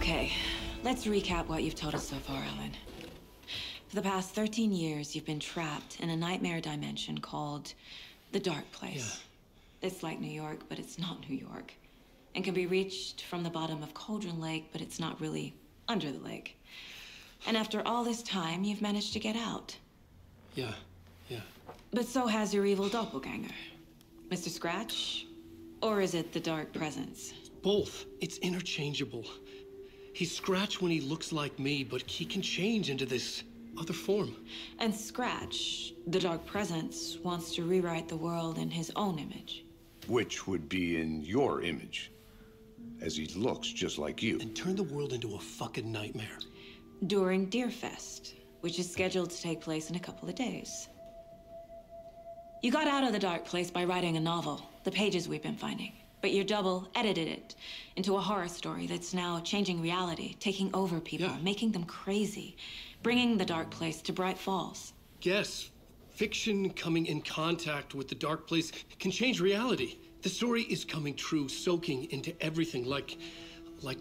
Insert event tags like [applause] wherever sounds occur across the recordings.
Okay, let's recap what you've told us so far, Alan. For the past 13 years, you've been trapped in a nightmare dimension called the Dark Place. Yeah. It's like New York, but it's not New York. And can be reached from the bottom of Cauldron Lake, but it's not really under the lake. And after all this time, you've managed to get out. Yeah, yeah. But so has your evil doppelganger. Mr. Scratch? Or is it the Dark Presence? Both. It's interchangeable. He's Scratch when he looks like me, but he can change into this other form. And Scratch, the Dark Presence, wants to rewrite the world in his own image. Which would be in your image. As he looks just like you. And turn the world into a fucking nightmare. During Deerfest, which is scheduled to take place in a couple of days. You got out of the dark place by writing a novel, the pages we've been finding. But your double edited it into a horror story that's now changing reality, taking over people, Yeah. making them crazy, bringing the dark place to Bright Falls. Yes, fiction coming in contact with the dark place can change reality. The story is coming true, soaking into everything like like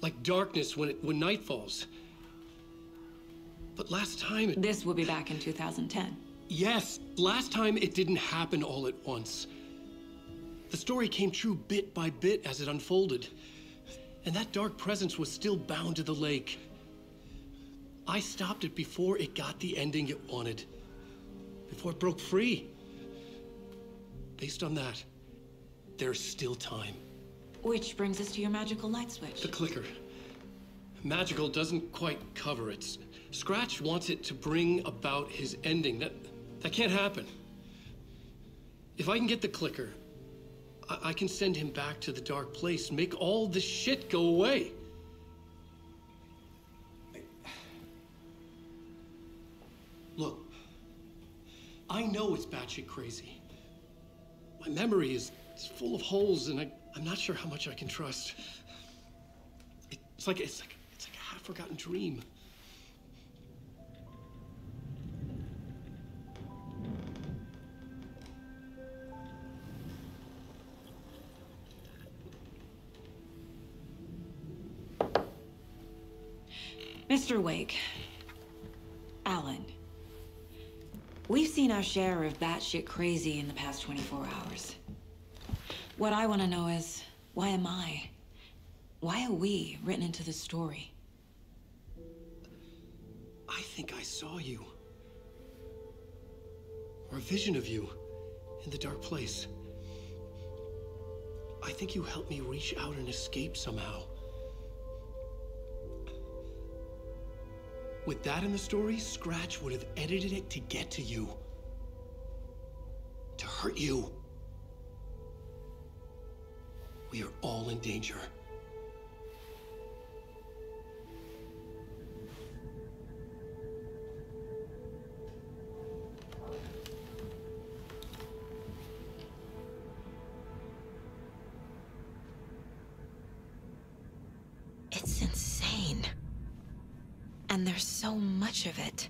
like darkness when it when night falls. But last time it, This will be back in 2010. yes, last time it didn't happen all at once. The story came true bit by bit as it unfolded. And that dark presence was still bound to the lake. I stopped it before it got the ending it wanted. Before it broke free. Based on that, there's still time. Which brings us to your magical light switch. The clicker. Magical doesn't quite cover it. Scratch wants it to bring about his ending. That that can't happen. If I can get the clicker, I, I can send him back to the dark place, make all this shit go away. Look, I know it's batshit crazy. My memory is, full of holes, and I, I'm not sure how much I can trust. It's like it's like it's like a half-forgotten dream. Mr. Wake, Alan, we've seen our share of batshit crazy in the past 24 hours. What I want to know is, why am I? Why are we written into the story? I think I saw you. Or a vision of you in the dark place. I think you helped me reach out and escape somehow. With that in the story, Scratch would have edited it to get to you. To hurt you. We are all in danger. Much of it.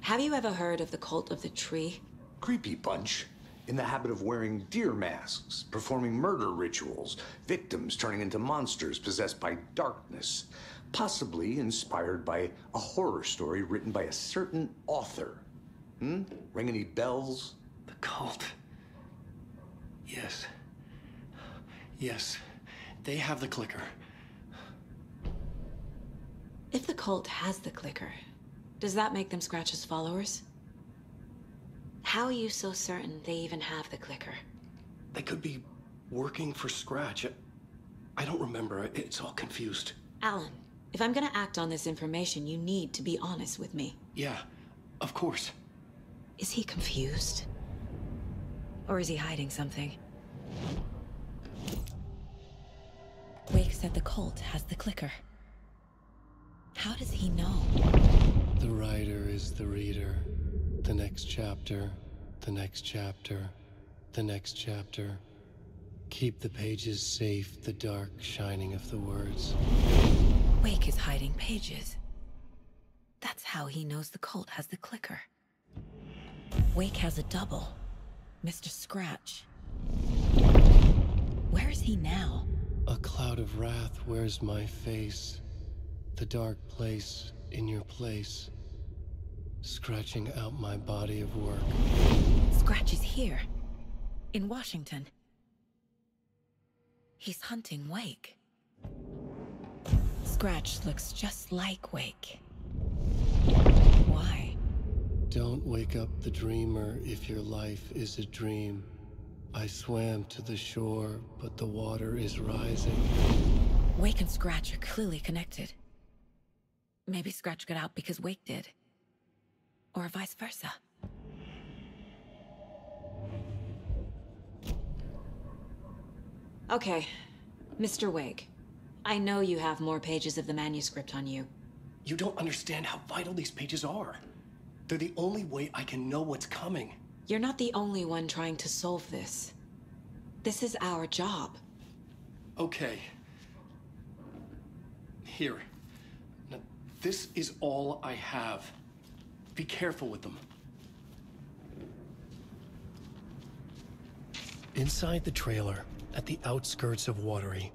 Have you ever heard of the Cult of the Tree? Creepy bunch. In the habit of wearing deer masks, performing murder rituals, victims turning into monsters possessed by darkness, possibly inspired by a horror story written by a certain author. Hmm? Ring any bells? The cult. Yes. Yes. They have the clicker. If the cult has the clicker, does that make them Scratch's followers? How are you so certain they even have the clicker? They could be working for Scratch. I don't remember. It's all confused. Alan, if I'm gonna act on this information, you need to be honest with me. Yeah, of course. Is he confused? Or is he hiding something? Said the cult has the clicker. How does he know? The writer is the reader. The next chapter, the next chapter, the next chapter. Keep the pages safe, the dark shining of the words. Wake is hiding pages. That's how he knows the cult has the clicker. Wake has a double. Mr. Scratch. Where is he now? A cloud of wrath wears my face. The dark place in your place. Scratching out my body of work. Scratch is here. In Washington. He's hunting Wake. Scratch looks just like Wake. Why? Don't wake up the dreamer if your life is a dream. I swam to the shore, but the water is rising. Wake and Scratch are clearly connected. Maybe Scratch got out because Wake did. Or vice versa. Okay, Mr. Wake. I know you have more pages of the manuscript on you. You don't understand how vital these pages are. They're the only way I can know what's coming. You're not the only one trying to solve this. This is our job. Okay. Here. Now, this is all I have. Be careful with them. Inside the trailer, at the outskirts of Watery,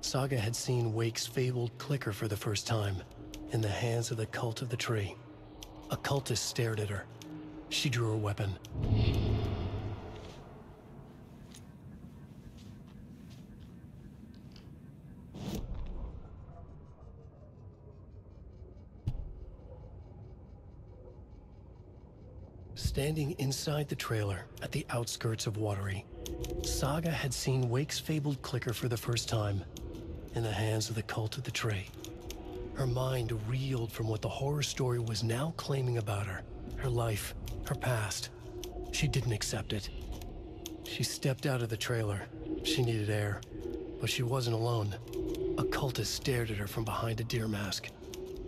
Saga had seen Wake's fabled clicker for the first time, in the hands of the Cult of the Tree. A cultist stared at her. She drew her weapon. Standing inside the trailer at the outskirts of Watery, Saga had seen Wake's fabled clicker for the first time, in the hands of the Cult of the Tree. Her mind reeled from what the horror story was now claiming about her. Her life, her past. She didn't accept it. She stepped out of the trailer. She needed air. But she wasn't alone. A cultist stared at her from behind a deer mask.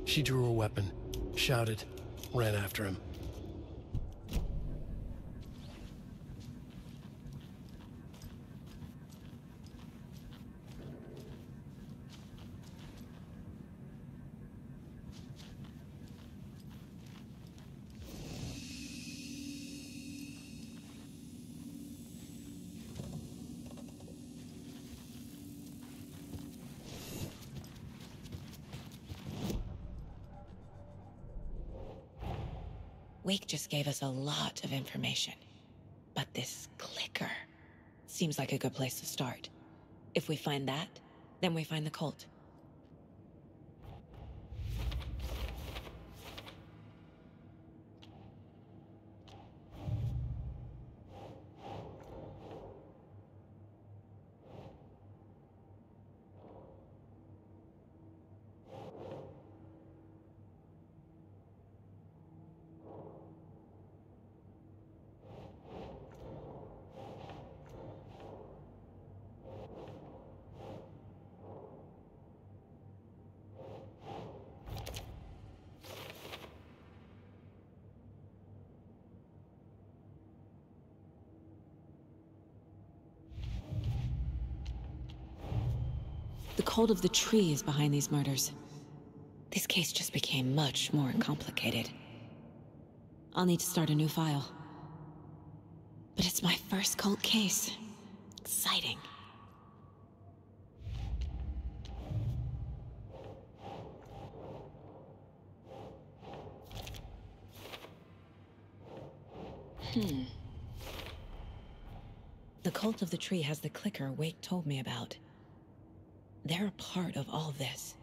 She drew her weapon, shouted, ran after him. Wake just gave us a lot of information. But this clicker seems like a good place to start. If we find that, then we find the cult. Cult of the tree is behind these murders. This case just became much more complicated. I'll need to start a new file. But it's my first cult case. Exciting. Hmm. The cult of the tree has the clicker Wake told me about. They're a part of all this.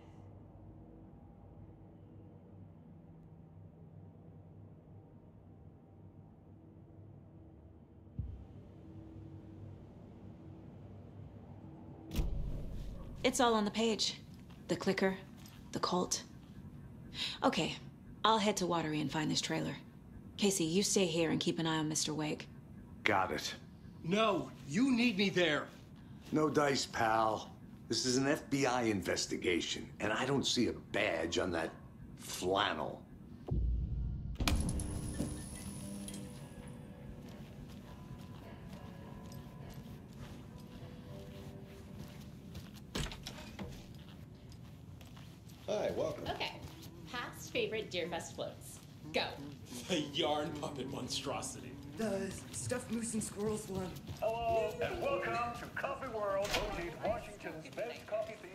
It's all on the page. The clicker, the cult. Okay, I'll head to Watery and find this trailer. Casey, you stay here and keep an eye on Mr. Wake. Got it. No, you need me there. No dice, pal. This is an FBI investigation, and I don't see a badge on that flannel. Hi, welcome. Okay. Past favorite Deerfest floats. Go. The [laughs] yarn puppet monstrosity. The stuffed moose and squirrels one. Hello, and welcome to Coffee World, Washington's best coffee-themed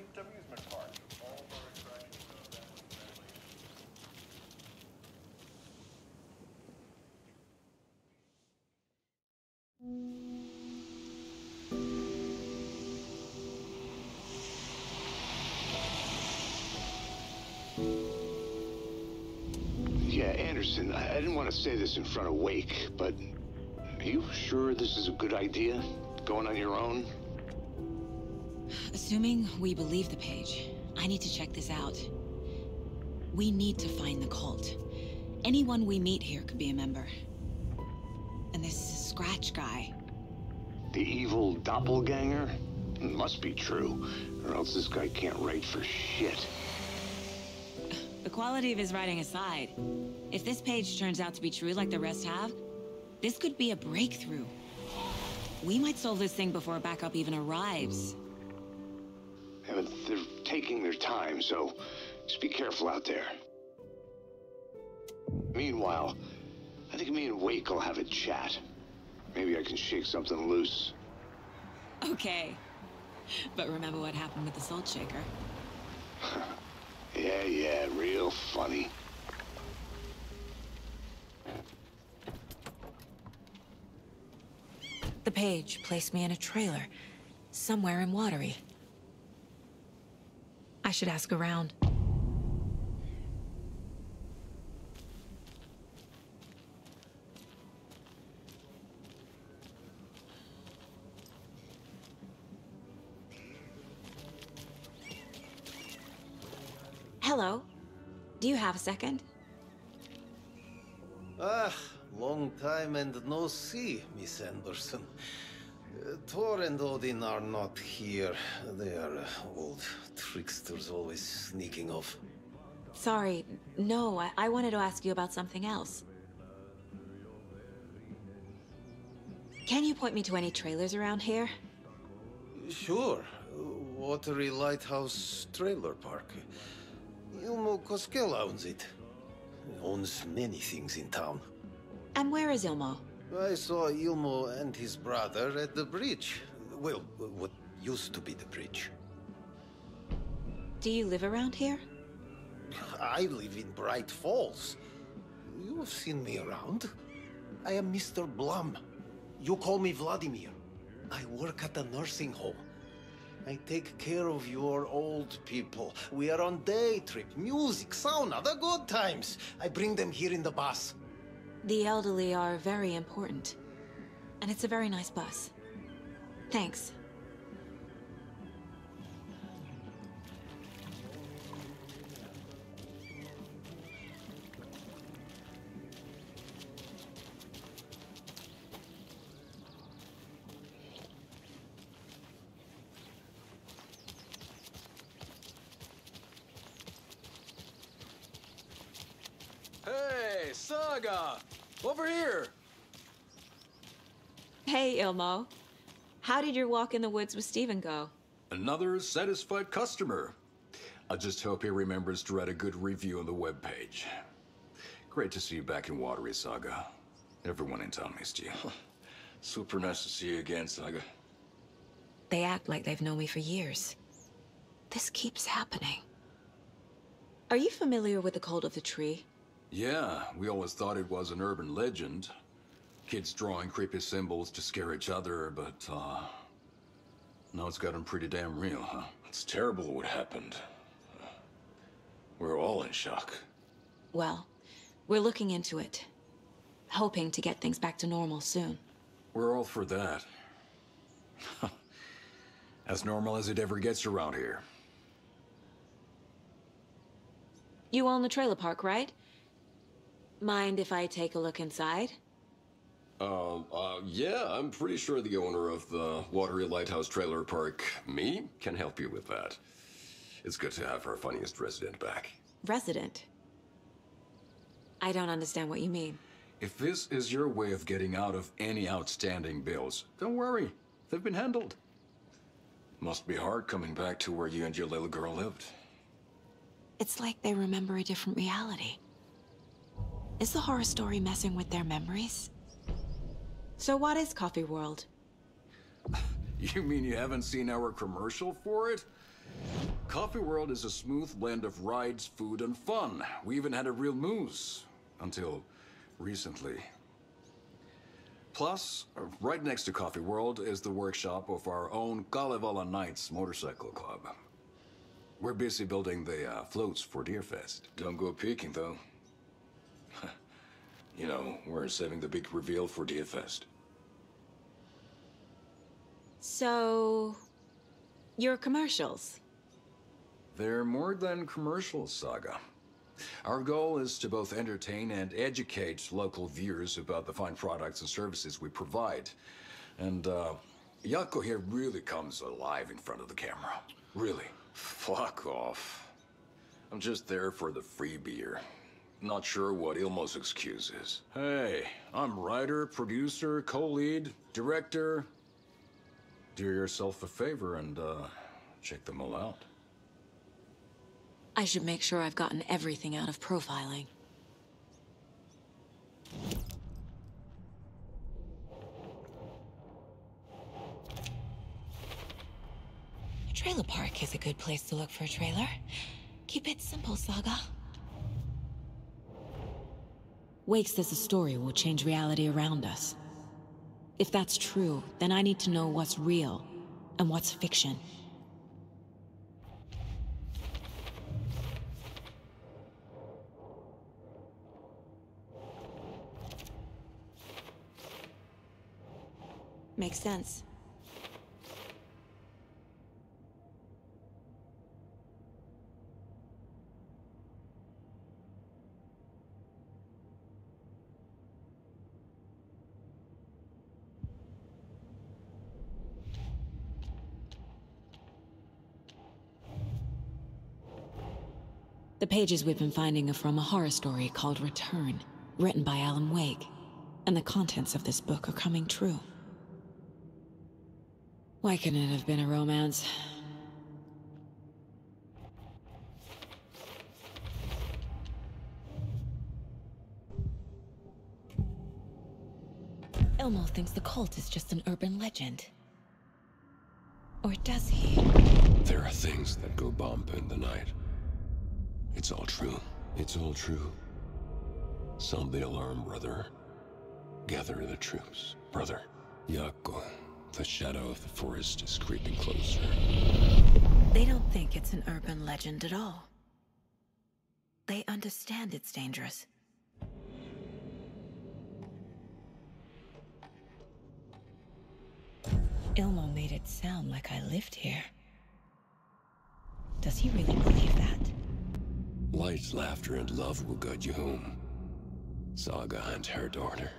I didn't want to say this in front of Wake, but are you sure this is a good idea? Going on your own? Assuming we believe the page, I need to check this out. We need to find the cult. Anyone we meet here could be a member. And this Scratch guy. The evil doppelganger? It Must be true, or else this guy can't write for shit. The quality of his writing aside, if this page turns out to be true like the rest have, this could be a breakthrough. We might solve this thing before backup even arrives. Yeah, they're taking their time, so just be careful out there. Meanwhile, I think me and Wake will have a chat. Maybe I can shake something loose. Okay. But remember what happened with the salt shaker? [laughs] Yeah, yeah, real funny. The page placed me in a trailer, somewhere in Watery. I should ask around. Hello. Do you have a second? Ah, long time and no see, Miss Anderson. Uh, Tor and Odin are not here. They are uh, old tricksters always sneaking off. Sorry, no, I, I wanted to ask you about something else. Can you point me to any trailers around here? Sure. Watery Lighthouse Trailer Park. Ilmo Koskela owns it. Owns many things in town. And where is Ilmo? I saw Ilmo and his brother at the bridge. Well, what used to be the bridge. Do you live around here? I live in Bright Falls. You have seen me around. I am Mr. Blum. You call me Vladimir. I work at a nursing home. I take care of your old people. We are on day trip, music, sauna, the good times. I bring them here in the bus. The elderly are very important. And it's a very nice bus. Thanks. Saga! Over here! Hey, Ilmo. How did your walk in the woods with Steven go? Another satisfied customer. I just hope he remembers to write a good review on the webpage. Great to see you back in Watery, Saga. Everyone in town missed you. [laughs] Super nice to see you again, Saga. They act like they've known me for years. This keeps happening. Are you familiar with the Cult of the Tree? Yeah, we always thought it was an urban legend. Kids drawing creepy symbols to scare each other, but, uh... Now it's gotten pretty damn real, huh? It's terrible what happened. We're all in shock. Well, we're looking into it. Hoping to get things back to normal soon. We're all for that. [laughs] as normal as it ever gets around here. You own the trailer park, right? Mind if I take a look inside? Uh, uh, yeah, I'm pretty sure the owner of the Watery Lighthouse Trailer Park, me, can help you with that. It's good to have our funniest resident back. Resident? I don't understand what you mean. If this is your way of getting out of any outstanding bills, don't worry. They've been handled. Must be hard coming back to where you and your little girl lived. It's like they remember a different reality. Is the horror story messing with their memories? So what is Coffee World? [laughs] You mean you haven't seen our commercial for it? Coffee World is a smooth blend of rides, food, and fun. We even had a real moose. Until recently. Plus, right next to Coffee World is the workshop of our own Kalevala Knights Motorcycle Club. We're busy building the uh, floats for Deerfest. Don't go peeking, though. You know, we're saving the big reveal for Deerfest. So... Your commercials? They're more than commercials, Saga. Our goal is to both entertain and educate local viewers about the fine products and services we provide. And, uh, Jaakko here really comes alive in front of the camera. Really. Fuck off. I'm just there for the free beer. Not sure what Ilmo's excuse is. Hey, I'm writer, producer, co-lead, director. Do yourself a favor and, uh, check them all out. I should make sure I've gotten everything out of profiling. A trailer park is a good place to look for a trailer. Keep it simple, Saga. Wake says the story will change reality around us. If that's true, then I need to know what's real and what's fiction. Makes sense. The pages we've been finding are from a horror story called Return, written by Alan Wake. And the contents of this book are coming true. Why couldn't it have been a romance? Ilmo thinks the cult is just an urban legend. Or does he? There are things that go bump in the night. It's all true. It's all true. Sound the alarm, brother. Gather the troops, brother. Jaakko, the shadow of the forest is creeping closer. They don't think it's an urban legend at all. They understand it's dangerous. Ilmo made it sound like I lived here. Does he really believe that? Light, laughter, and love will guide you home. Saga and her daughter.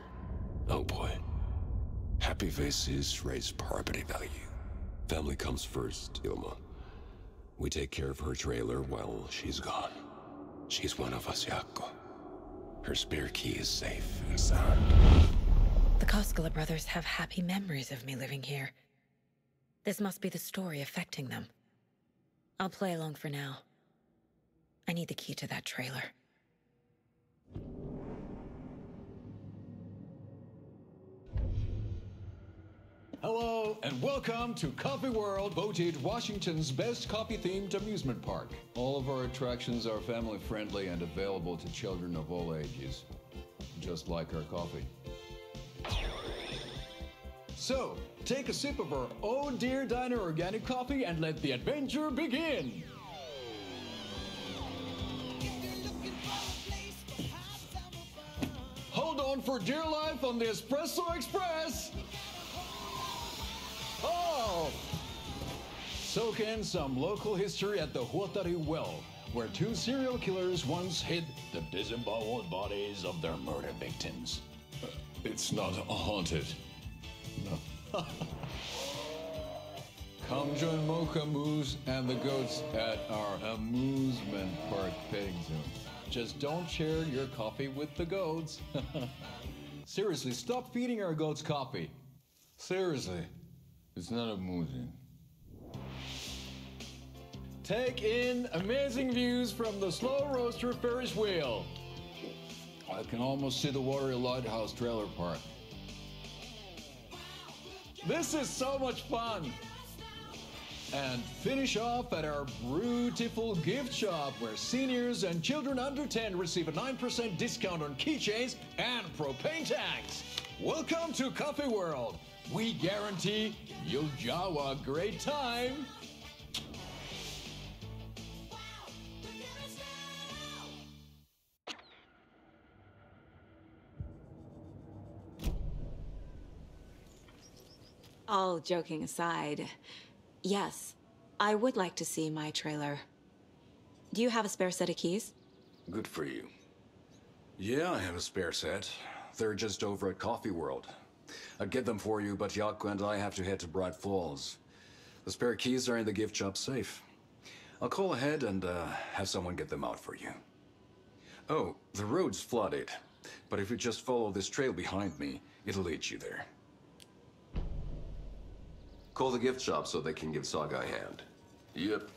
Oh boy. Happy faces raise property value. Family comes first, Ilmo. We take care of her trailer while she's gone. She's one of us, Jaakko. Her spare key is safe and sound. The Koskela brothers have happy memories of me living here. This must be the story affecting them. I'll play along for now. I need the key to that trailer. Hello, and welcome to Coffee World, voted Washington's best coffee-themed amusement park. All of our attractions are family-friendly and available to children of all ages, just like our coffee. So, take a sip of our Oh Deer Diner organic coffee and let the adventure begin! On for dear life on the Espresso Express! Oh! Soak in some local history at the Huatari Well, where two serial killers once hid the disemboweled bodies of their murder victims. Uh, it's not haunted. No. [laughs] Come join Mocha Moose and the goats at our amusement park petting zoo. Just don't share your coffee with the goats. [laughs] Seriously, stop feeding our goats coffee. Seriously, it's not amusing. Take in amazing views from the Slow Roaster Ferris wheel. I can almost see the Watery Lighthouse trailer park. This is so much fun! And finish off at our beautiful gift shop where seniors and children under 10 receive a 9% discount on keychains and propane tanks. Welcome to Coffee World. We guarantee you'll jaw a great time. All joking aside, yes, I would like to see my trailer. Do you have a spare set of keys? Good for you. Yeah, I have a spare set. They're just over at Coffee World. I'd get them for you, but Jaakko and I have to head to Bright Falls. The spare keys are in the gift shop safe. I'll call ahead and uh, have someone get them out for you. Oh, the road's flooded, but if you just follow this trail behind me, it'll lead you there. Call the gift shop so they can give Saga a hand. Yep.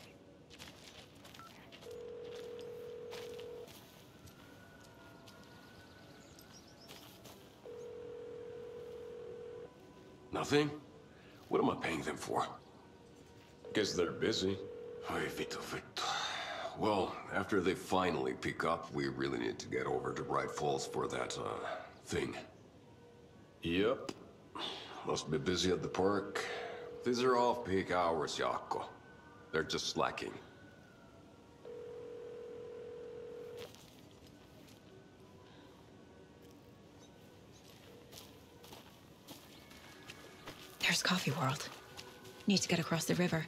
Nothing? What am I paying them for? Guess they're busy. Ay, Vito, Vito. Well, after they finally pick up, we really need to get over to Bright Falls for that, uh, thing. Yep. Must be busy at the park. These are off-peak hours, Jaakko. They're just slacking. There's Coffee World. Need to get across the river.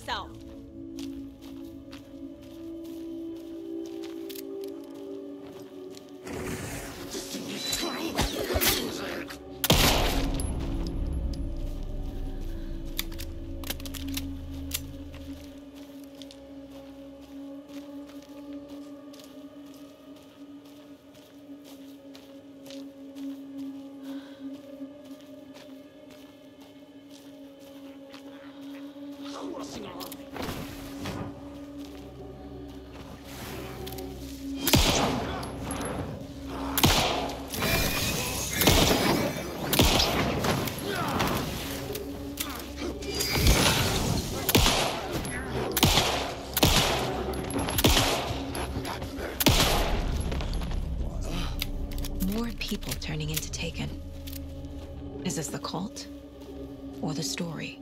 Yourself! Turning into Taken. Is this the cult? Or the story?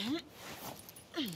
嗯。嗯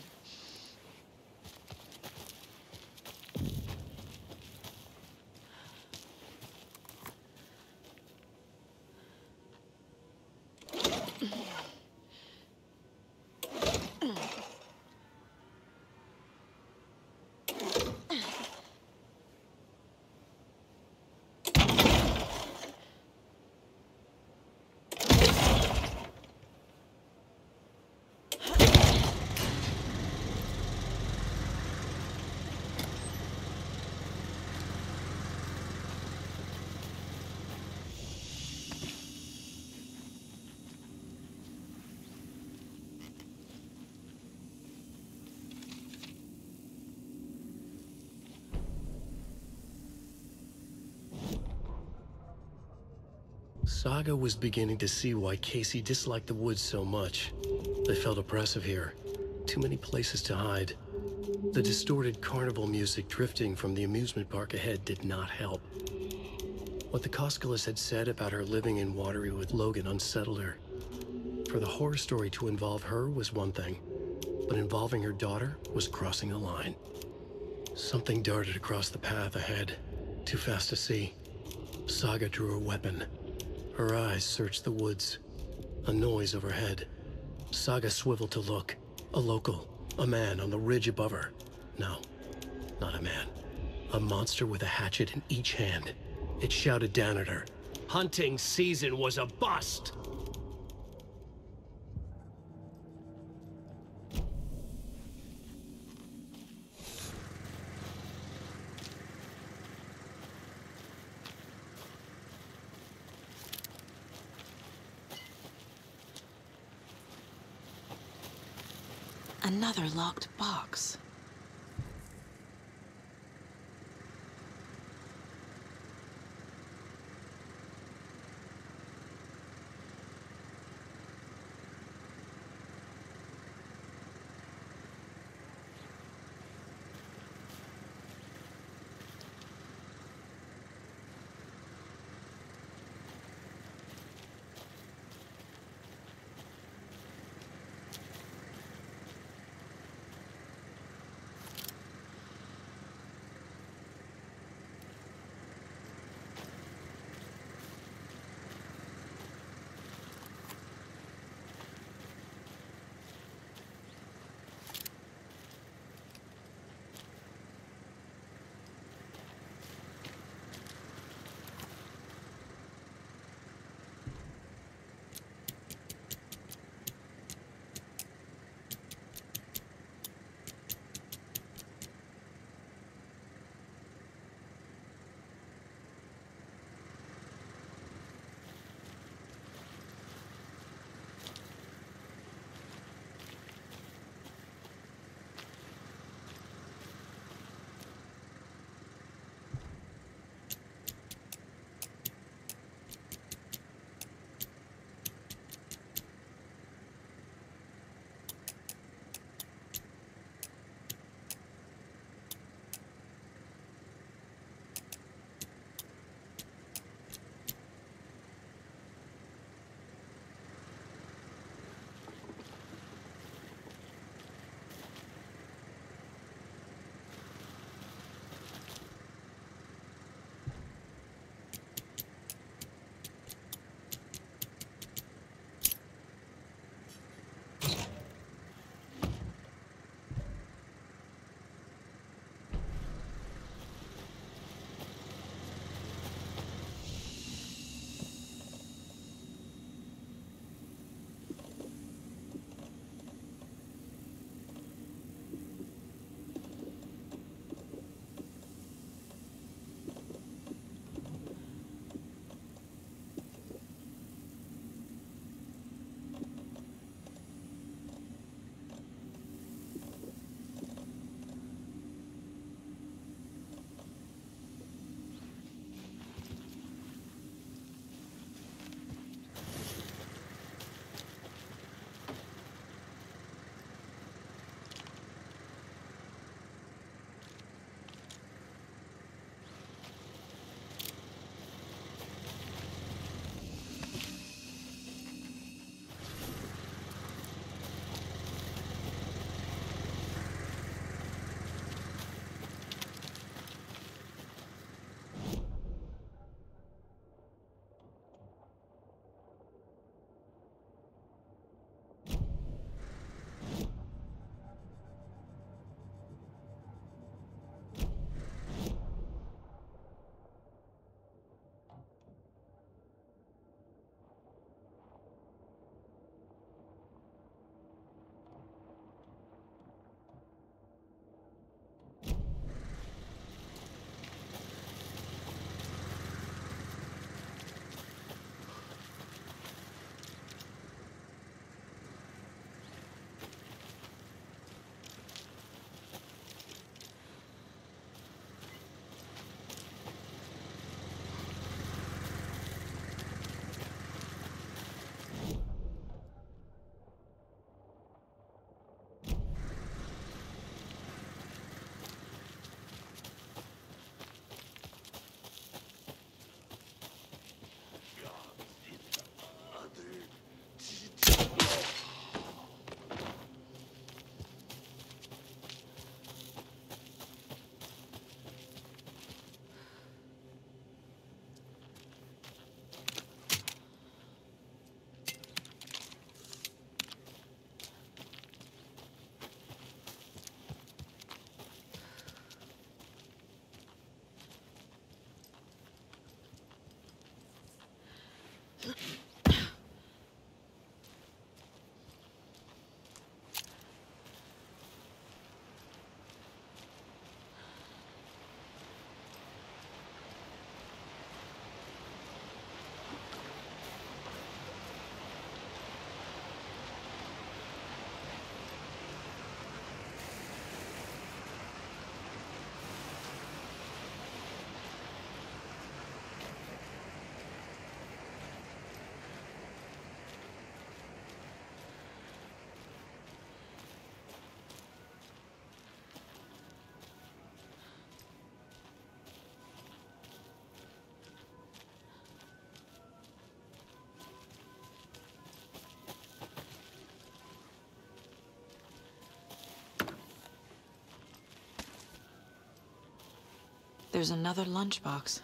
Saga was beginning to see why Casey disliked the woods so much. They felt oppressive here. Too many places to hide. The distorted carnival music drifting from the amusement park ahead did not help. What the Koskelas had said about her living in Watery with Logan unsettled her. For the horror story to involve her was one thing, but involving her daughter was crossing a line. Something darted across the path ahead, too fast to see. Saga drew her weapon. Her eyes searched the woods. A noise overhead. Saga swiveled to look. A local. A man on the ridge above her. No, not a man. A monster with a hatchet in each hand. It shouted down at her. Hunting season was a bust! Another locked box. There's another lunchbox.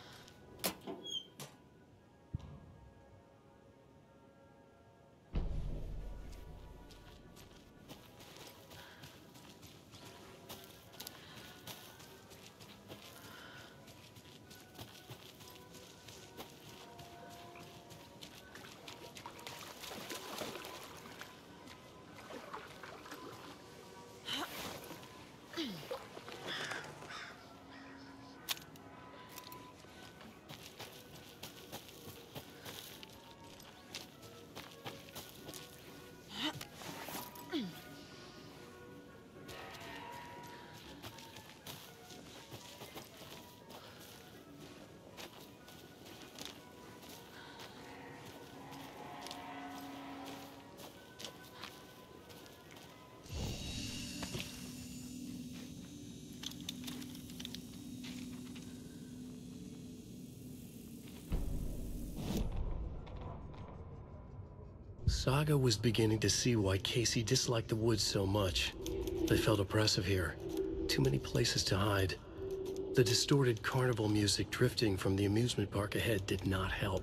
Saga was beginning to see why Casey disliked the woods so much. They felt oppressive here. Too many places to hide. The distorted carnival music drifting from the amusement park ahead did not help.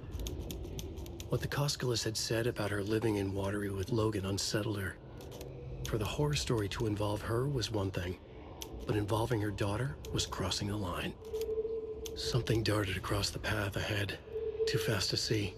What the Koskelas had said about her living in Watery with Logan unsettled her. For the horror story to involve her was one thing, but involving her daughter was crossing a line. Something darted across the path ahead, too fast to see.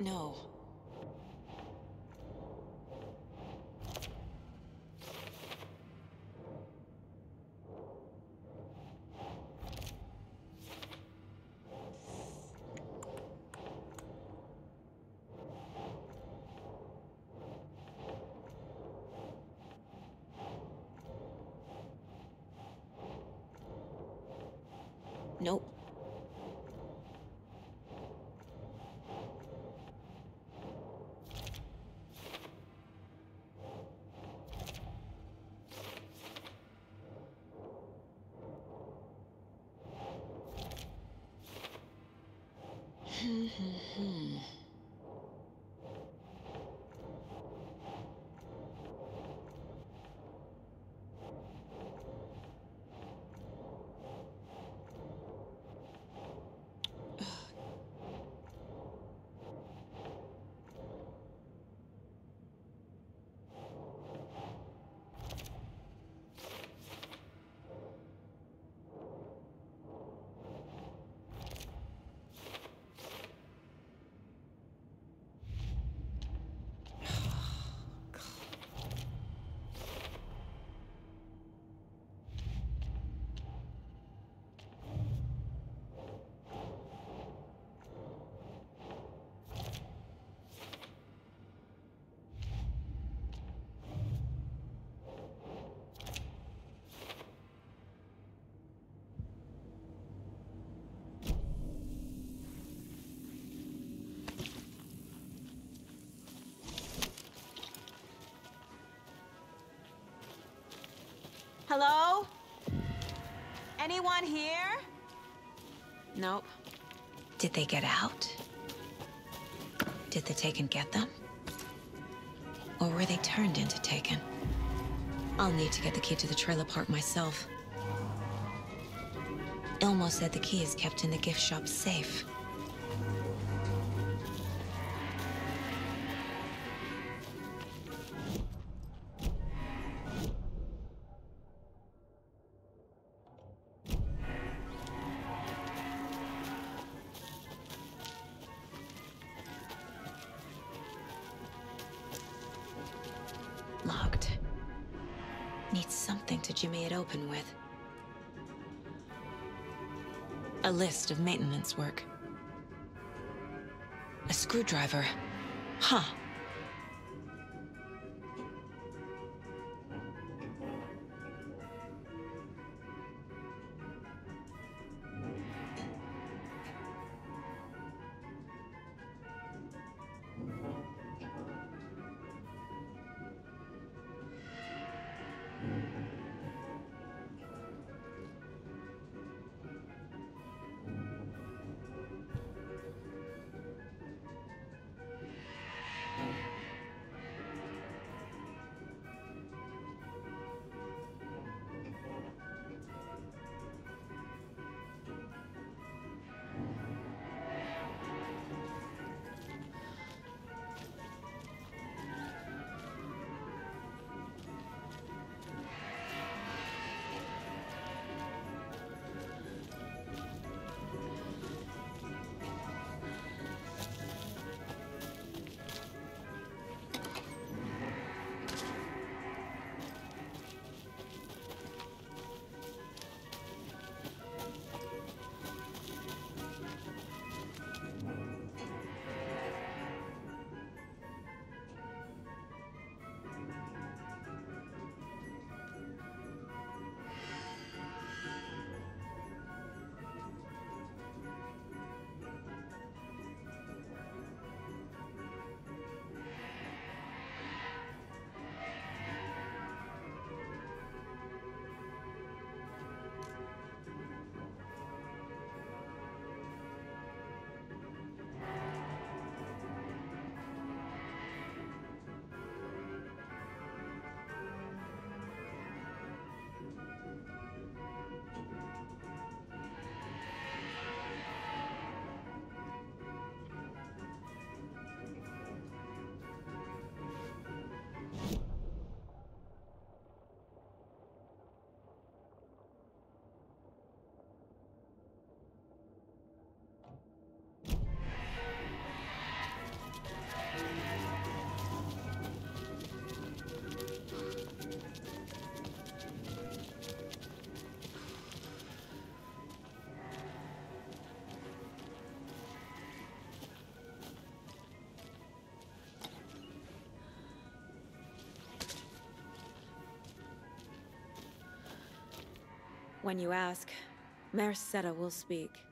No. Nope. Hmm, hmm, hmm. Hello? Anyone here? Nope. Did they get out? Did the Taken get them? Or were they turned into Taken? I'll need to get the key to the trailer park myself. Ilmo said the key is kept in the gift shop safe. A screwdriver. Huh. When you ask, Merceda will speak.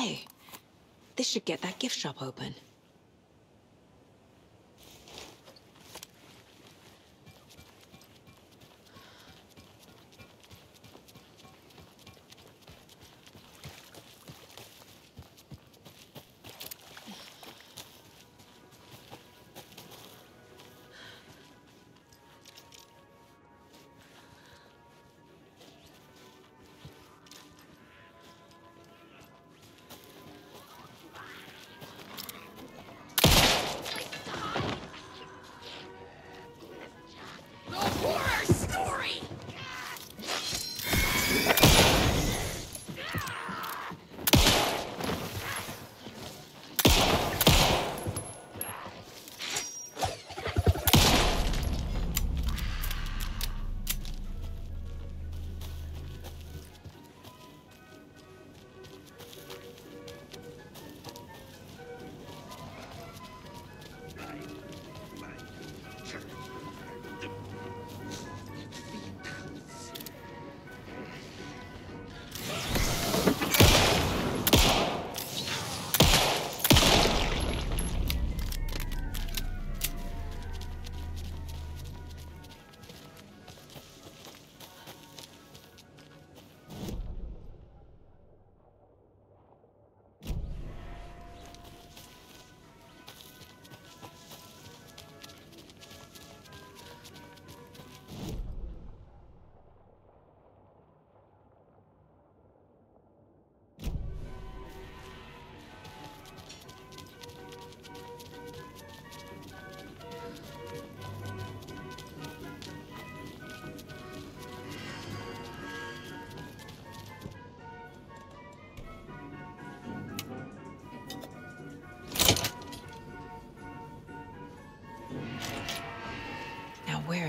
Hey, this should get that gift shop open.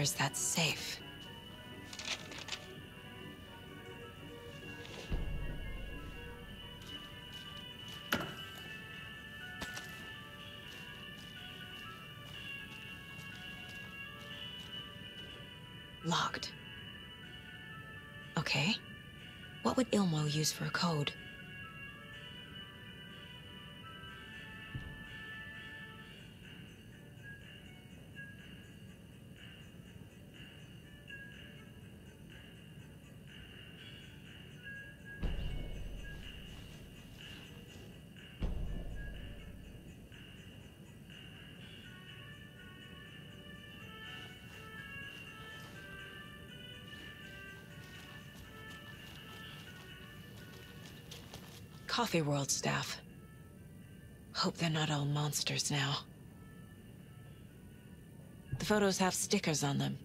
Is safe? Locked. Okay. What would Ilmo use for a code? Coffee World staff. Hope they're not all monsters now. The photos have stickers on them.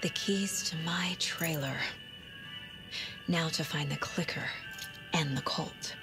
The keys to my trailer. Now to find the clicker and the cult.